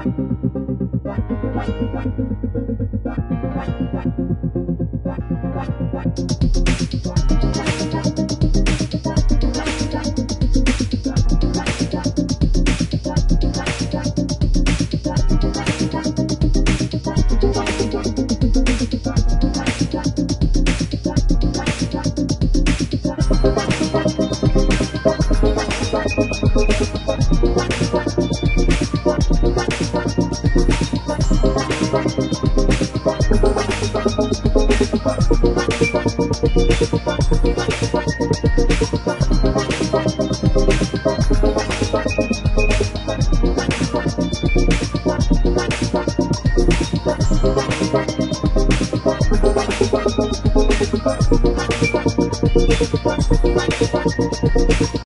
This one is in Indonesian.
Thank you. Thank